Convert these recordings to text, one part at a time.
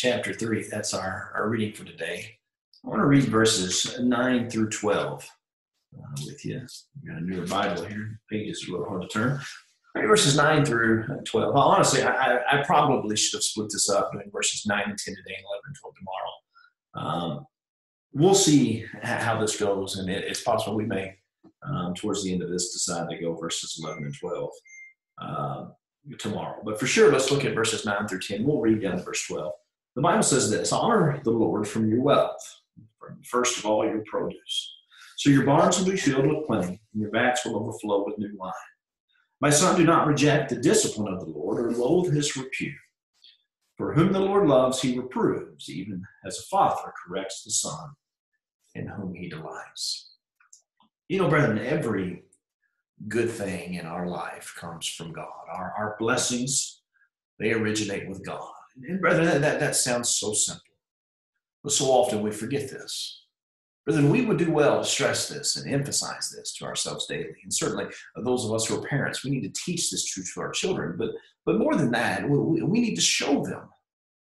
chapter 3. That's our, our reading for today. I want to read verses 9 through 12 uh, with you. We've got a newer Bible here. Pages are a little hard to turn. Right, verses 9 through 12. Well, honestly, I, I, probably should have split this up doing verses 9 and 10 today and 11 and 12 tomorrow. Um, we'll see how this goes, and it, it's possible we may, um, towards the end of this, decide to go verses 11 and 12 uh, tomorrow. But for sure, let's look at verses 9 through 10. We'll read down to verse 12. The Bible says this Honor the Lord from your wealth, from first of all your produce. So your barns will be filled with plenty, and your vats will overflow with new wine. My son, do not reject the discipline of the Lord or loathe his rebuke. For whom the Lord loves, he reproves, even as a father corrects the son in whom he delights. You know, brethren, every good thing in our life comes from God. Our, our blessings, they originate with God. And brethren, that, that, that sounds so simple. But so often we forget this. Brethren, we would do well to stress this and emphasize this to ourselves daily. And certainly, uh, those of us who are parents, we need to teach this truth to our children. But, but more than that, we, we need to show them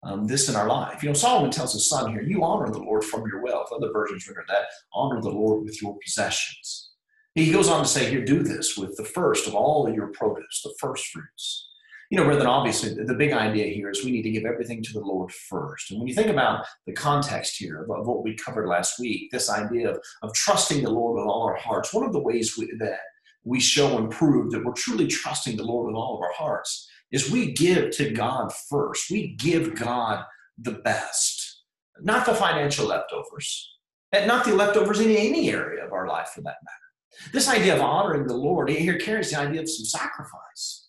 um, this in our life. You know, Solomon tells his son here, You honor the Lord from your wealth. Other versions render that, honor the Lord with your possessions. He goes on to say, Here, do this with the first of all your produce, the first fruits you know, than obviously the big idea here is we need to give everything to the Lord first. And when you think about the context here of, of what we covered last week, this idea of, of trusting the Lord with all our hearts, one of the ways we, that we show and prove that we're truly trusting the Lord with all of our hearts is we give to God first. We give God the best, not the financial leftovers, and not the leftovers in any area of our life for that matter. This idea of honoring the Lord here carries the idea of some sacrifice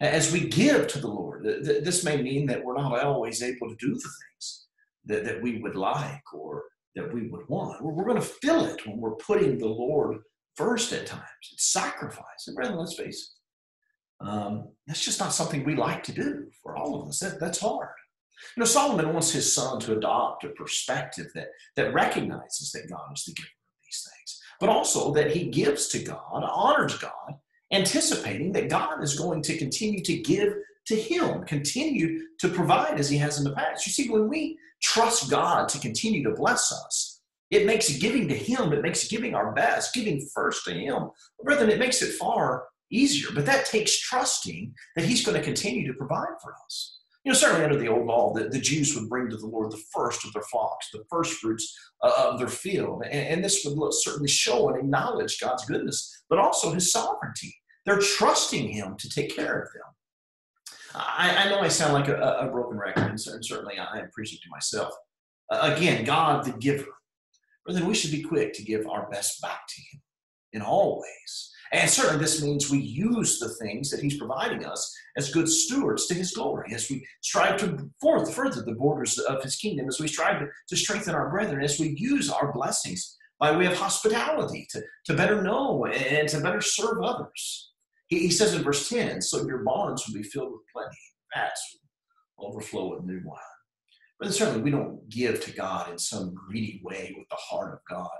as we give to the Lord. This may mean that we're not always able to do the things that, that we would like or that we would want. We're, going to feel it when we're putting the Lord first at times. It's sacrifice. And brethren, let's face it, um, that's just not something we like to do for all of us. That, that's hard. You know, Solomon wants his son to adopt a perspective that, that recognizes that God is the giver of these things, but also that he gives to God, honors God, anticipating that God is going to continue to give to him, continue to provide as he has in the past. You see, when we trust God to continue to bless us, it makes giving to him, it makes giving our best, giving first to him. Brethren, it makes it far easier, but that takes trusting that he's going to continue to provide for us. You know, certainly under the old law, the, the Jews would bring to the Lord the first of their flocks, the first fruits uh, of their field. And, and this would certainly show and acknowledge God's goodness, but also his sovereignty. They're trusting Him to take care of them. I, I know I sound like a, a broken record, and certainly I am preaching to myself. Uh, again, God the giver. But then we should be quick to give our best back to Him in all ways. And certainly this means we use the things that He's providing us as good stewards to His glory, as we strive to forth, further the borders of His kingdom, as we strive to, to strengthen our brethren, as we use our blessings by way of hospitality to, to better know and to better serve others. He, he says in verse 10 so your barns will be filled with plenty, vats will overflow with new wine. But certainly we don't give to God in some greedy way with the heart of God.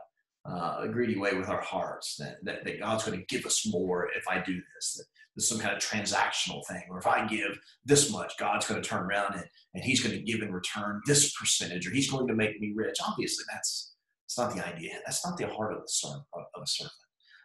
Uh, a greedy way with our hearts that, that, that God's going to give us more if I do this, that there's some kind of transactional thing, or if I give this much, God's going to turn around and, and He's going to give in return this percentage, or He's going to make me rich. Obviously, that's, that's not the idea. That's not the heart of the servant. Of a servant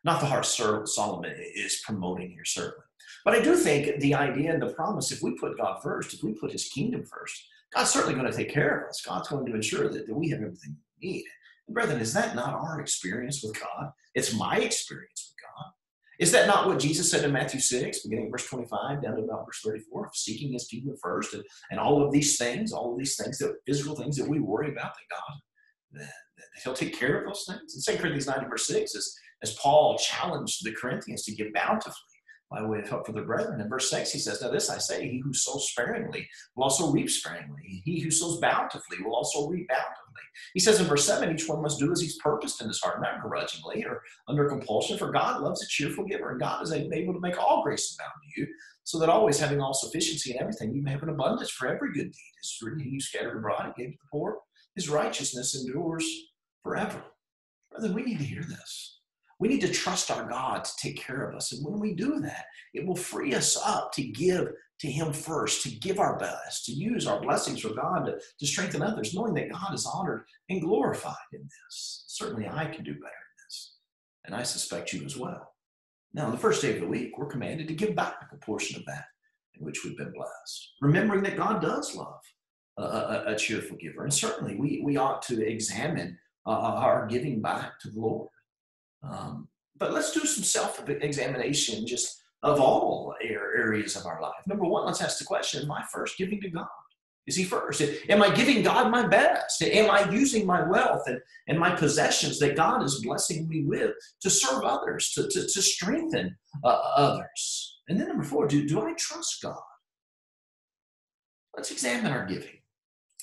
not the heart Solomon is promoting here, certainly. But I do think the idea and the promise, if we put God first, if we put his kingdom first, God's certainly going to take care of us. God's going to ensure that, that we have everything we need. Brethren, is that not our experience with God? It's my experience with God. Is that not what Jesus said in Matthew 6, beginning verse 25 down to about verse 34, seeking his kingdom first and, and all of these things, all of these things, that physical things that we worry about, that God, that, that he'll take care of those things? And 2 Corinthians 9 verse 6 is as Paul challenged the Corinthians to give bountifully by way of help for the brethren. In verse 6, he says, Now this I say, he who sows sparingly will also reap sparingly. He who sows bountifully will also reap bountifully. He says in verse 7, each one must do as he's purposed in his heart, not grudgingly or under compulsion, for God loves a cheerful giver, and God is able to make all grace abound to you, so that always having all sufficiency in everything, you may have an abundance for every good deed. It's written, He scattered abroad and gave to the poor, his righteousness endures forever. Brother, we need to hear this. We need to trust our God to take care of us. And when we do that, it will free us up to give to Him first, to give our best, to use our blessings for God to, to strengthen others, knowing that God is honored and glorified in this. Certainly, I can do better in this. And I suspect you as well. Now, on the first day of the week, we're commanded to give back a portion of that in which we've been blessed, remembering that God does love a, a, a cheerful giver. And certainly, we, we ought to examine uh, our giving back to the Lord. Um, but let's do some self examination just of all areas of our life. Number one, let's ask the question Am I first giving to God? Is He first? Am I giving God my best? Am I using my wealth and, and my possessions that God is blessing me with to serve others, to, to, to strengthen uh, others? And then number four, do, do I trust God? Let's examine our giving.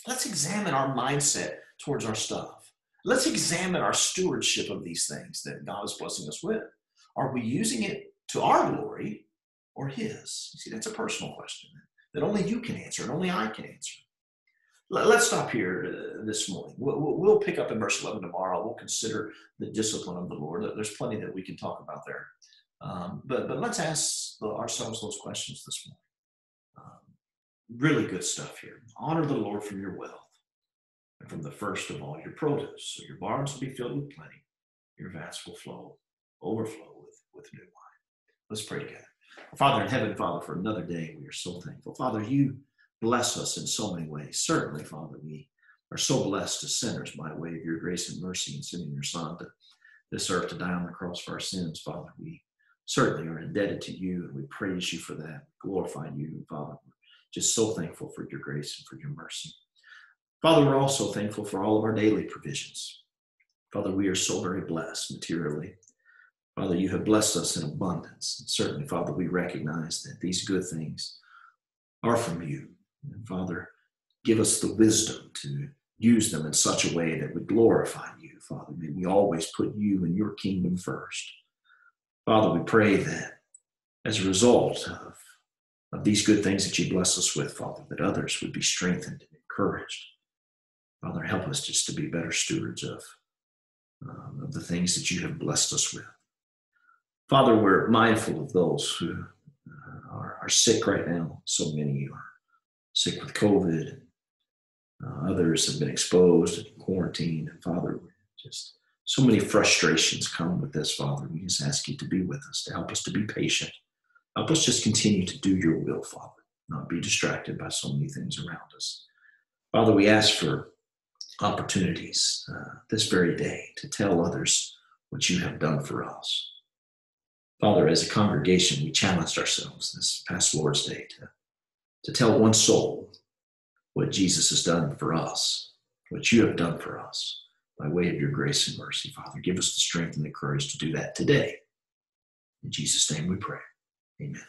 Let's examine our mindset towards our stuff. Let's examine our stewardship of these things that God is blessing us with. Are we using it to our glory or His? You see, that's a personal question that only you can answer and only I can answer. Let's stop here uh, this morning. We'll, pick up in verse 11 tomorrow. We'll consider the discipline of the Lord. There's plenty that we can talk about there. Um, but, but let's ask ourselves those questions this morning. Um, really good stuff here. Honor the Lord from your wealth from the first of all your produce. So your barns will be filled with plenty, your vats will flow, overflow with, with new wine. Let's pray together. Father in heaven, Father, for another day, we are so thankful. Father, you bless us in so many ways. Certainly, Father, we are so blessed as sinners by way of your grace and mercy in sending your Son to this earth to die on the cross for our sins, Father. We certainly are indebted to you and we praise you for that, glorify you, Father. We're just so thankful for your grace and for your mercy. Father, we're also thankful for all of our daily provisions. Father, we are so very blessed materially. Father, you have blessed us in abundance. And certainly, Father, we recognize that these good things are from you. And Father, give us the wisdom to use them in such a way that would glorify you, Father. May we always put you and your kingdom first. Father, we pray that as a result of, of these good things that you bless us with, Father, that others would be strengthened and encouraged. Father, help us just to be better stewards of, um, of the things that you have blessed us with. Father, we're mindful of those who uh, are, are, sick right now. So many are sick with COVID. Uh, others have been exposed and quarantined. And Father, just so many frustrations come with this, Father. We just ask you to be with us, to help us to be patient. Help us just continue to do your will, Father, not be distracted by so many things around us. Father, we ask for opportunities uh, this very day to tell others what you have done for us. Father, as a congregation, we challenged ourselves this past Lord's Day to, to tell one soul what Jesus has done for us, what you have done for us by way of your grace and mercy. Father, give us the strength and the courage to do that today. In Jesus' name we pray. Amen.